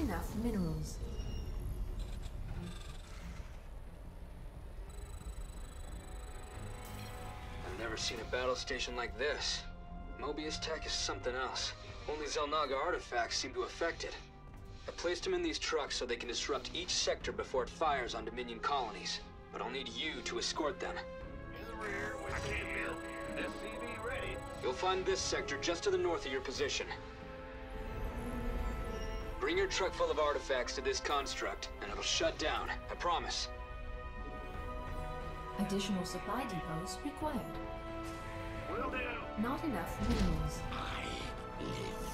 Not enough minerals. I've never seen a battle station like this. Moebius Tech is something else. Only Xel'Naga artifacts seem to affect it. I placed them in these trucks so they can disrupt each sector before it fires on Dominion colonies. But I'll need you to escort them. In the rear with Cahill. SCV ready. You'll find this sector just to the north of your position. Bring your truck full of artifacts to this construct, and it'll shut down. I promise. Additional supply depots required. Will do. Not enough minerals. SCV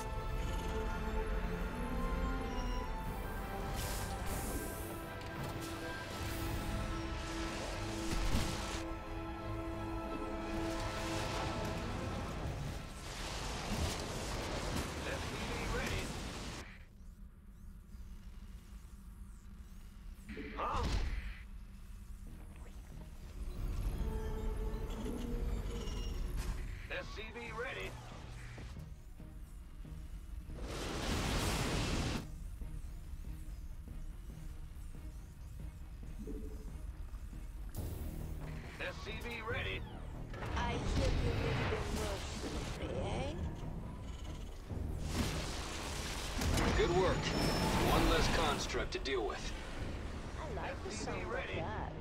SCV ready. I hear you live in mercenary, eh? Good work. One less construct to deal with. I like the SCV sound of ready. that.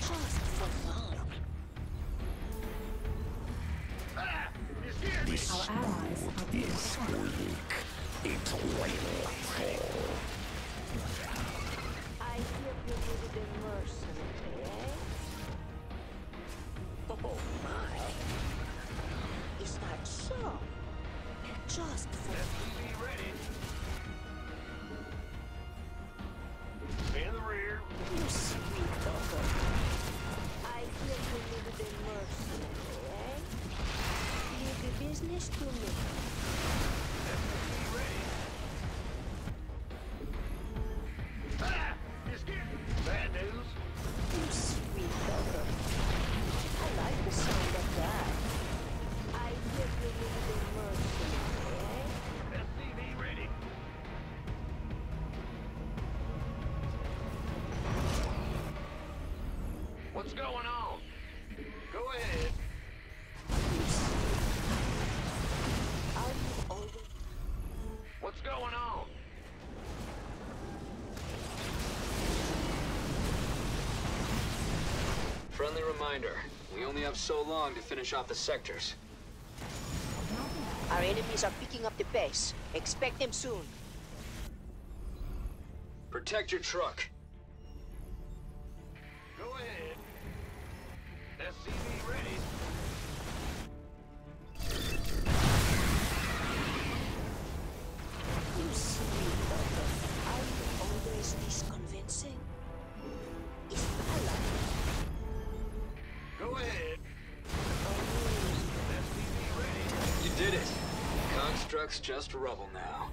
Just for fun. Ah! You scared me! Our allies are being attacked. I hear you live in mercenary, Just for SCV ready. What's going on? Go ahead. Are you always What's going on? Friendly reminder, we only have so long to finish off the sectors. Our enemies are picking up the pace. Expect them soon. Protect your truck. You Go ahead. You did it. Construct's just rubble now.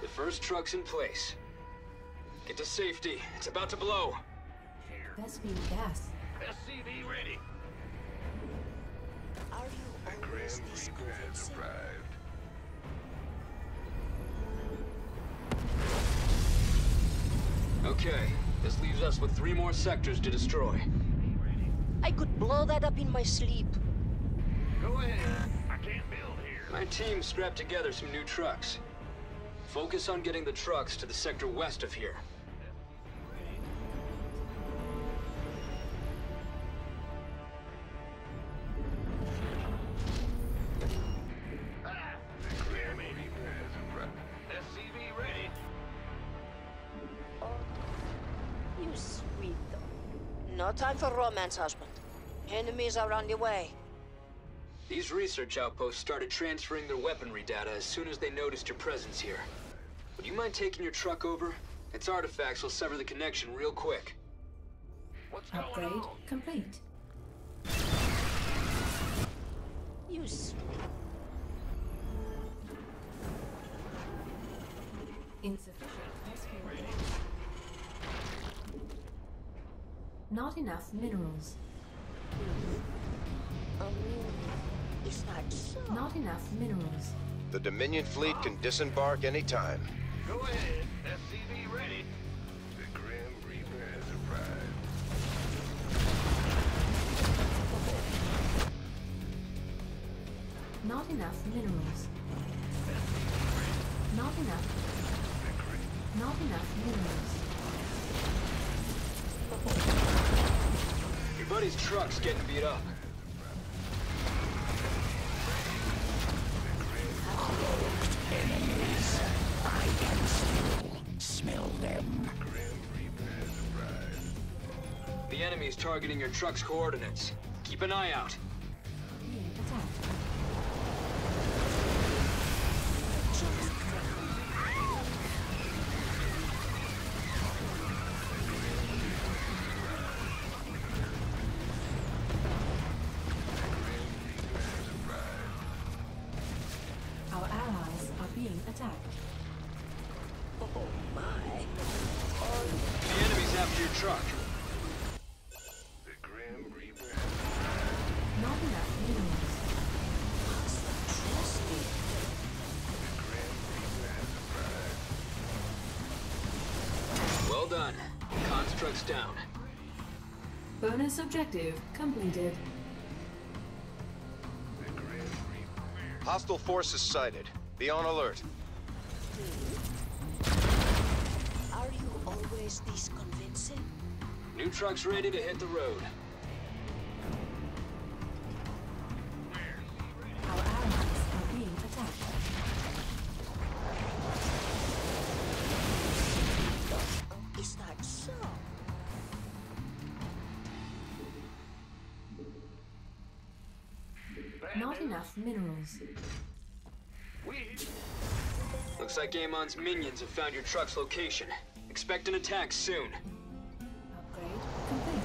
The first truck's in place. Get to safety. It's about to blow. Here. Vespene gas. SCV ready. Are you always this convincing? Okay, this leaves us with three more sectors to destroy. I could blow that up in my sleep. Go ahead. I can't build here. My team scrapped together some new trucks. Focus on getting the trucks to the sector west of here. You sweet dog. No time for romance, husband. Enemies are on the way. These research outposts started transferring their weaponry data as soon as they noticed your presence here. Would you mind taking your truck over? Its artifacts will sever the connection real quick. What's going Upgrade on? complete. You sweet. Insufficient Vespene gas. Not enough minerals. Um, is that so? Not enough minerals. The Dominion fleet can disembark anytime. Go ahead. SCV ready. The Grim Reaper has arrived. Not enough minerals. Not enough. Not enough minerals. Your buddy's truck's getting beat up. Enemies. I can still smell them. The enemy's targeting your truck's coordinates. Keep an eye out. Done. Construct's down. Bonus objective completed. The Grim Reaper. Hostile forces sighted. Be on alert. Are you always this convincing? New truck's ready to hit the road. Not enough minerals. We Looks like Amon's minions have found your truck's location. Expect an attack soon. Upgrade complete.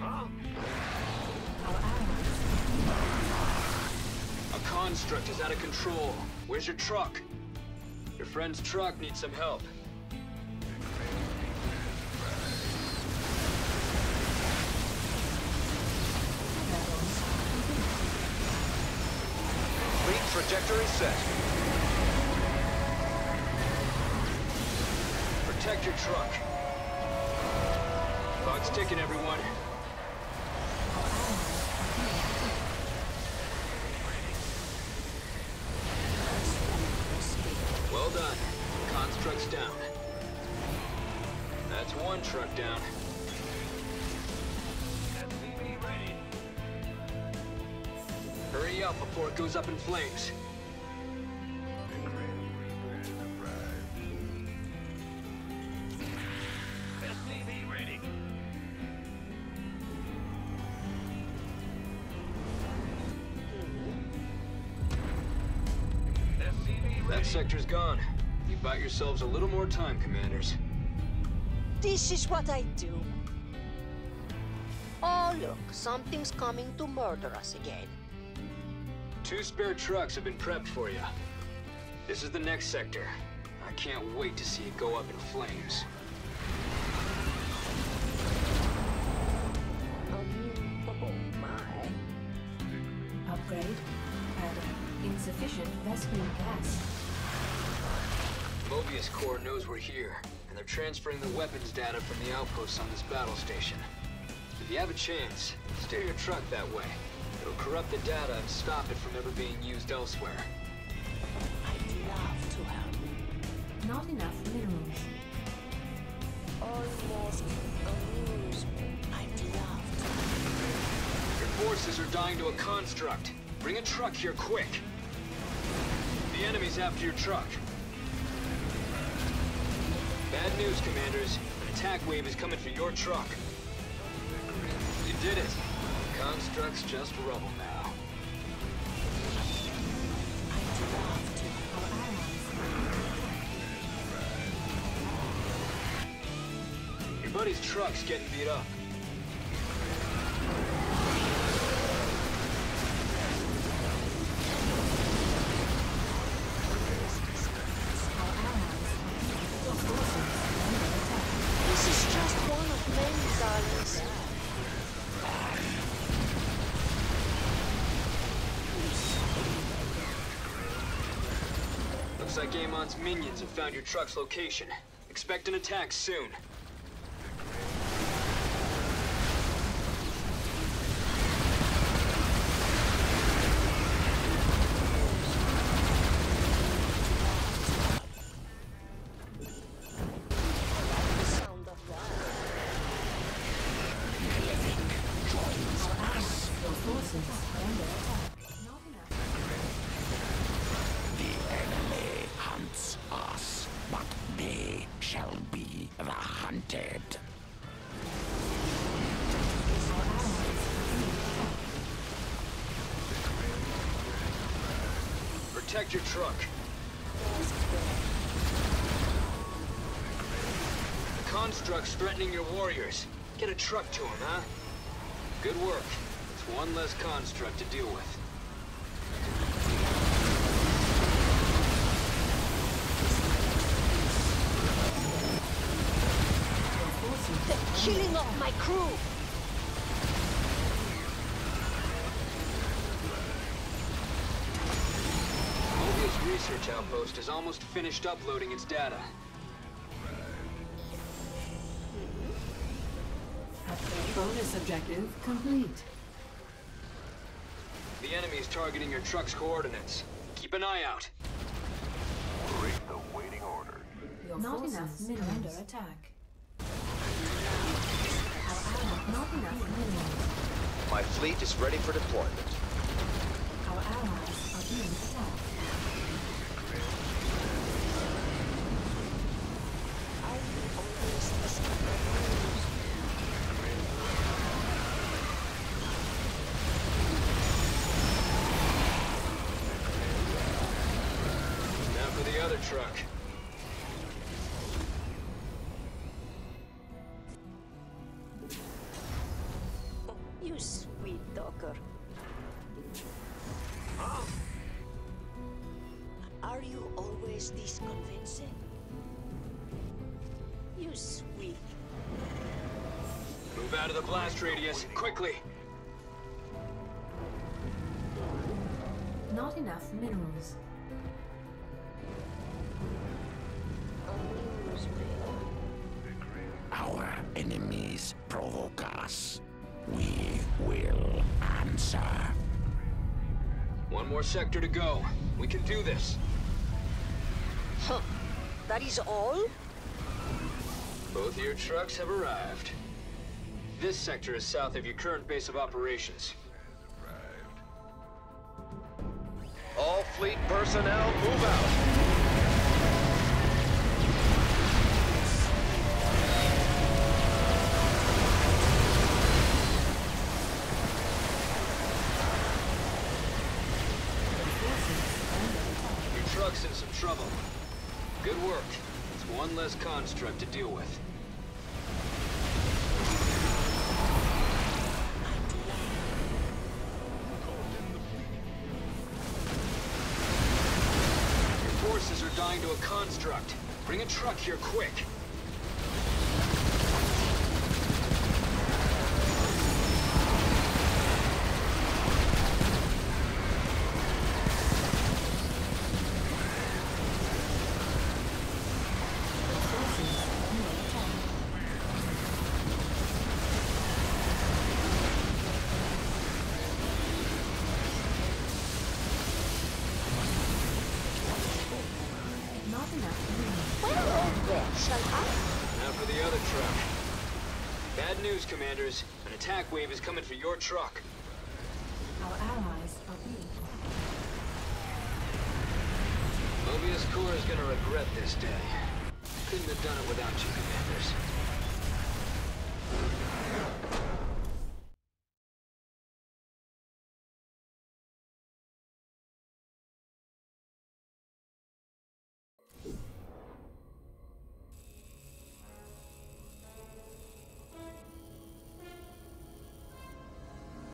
Huh? Our A construct is out of control. Where's your truck? Friend's truck needs some help. Fleet trajectory set. Protect your truck. Clock's ticking, everyone. Down. That's one truck down. Hurry up before it goes up in flames. That sector's gone. You bought yourselves a little more time, commanders. This is what I do. Oh, look, something's coming to murder us again. Two spare trucks have been prepped for you. This is the next sector. I can't wait to see it go up in flames. Oh my. upgrade. Add insufficient Vespene gas. Moebius Corps knows we're here, and they're transferring the weapons data from the outposts on this battle station. If you have a chance, steer your truck that way. It'll corrupt the data and stop it from ever being used elsewhere. I'd love to help. Not enough minerals. Almost amusement. I'd love Your forces are dying to a construct. Bring a truck here quick. The enemy's after your truck. Bad news, commanders. An attack wave is coming for your truck. You did it. Construct's just rubble now. Your buddy's truck's getting beat up. Looks like Amon's minions have found your truck's location. Expect an attack soon. Forces under attack. Your truck. The construct's threatening your warriors. Get a truck to him, huh? Good work. It's one less construct to deal with. They're killing off my crew. Research Outpost is almost finished uploading its data. bonus objective complete. The enemy's targeting your truck's coordinates. Keep an eye out. Await the waiting order. Your Not enough minerals. under attack. Our ally, not enough minerals. My fleet is ready for deployment. Our allies are being attacked. I will always listen to the news. Now for the other truck. Oh, you sweet dogger. Are you always this convincing? You sweet. Move out of the blast radius, quickly. Not enough minerals. Enemies provoke us. We will answer. One more sector to go. We can do this. Huh. That is all? Both of your trucks have arrived. This sector is south of your current base of operations. All fleet personnel, move out. Your in some trouble. Good work. It's one less construct to deal with. Your forces are dying to a construct. Bring a truck here quick. News, An attack wave is coming for your truck. Our allies are being Moebius Corps is gonna regret this day. Couldn't have done it without you, Commanders.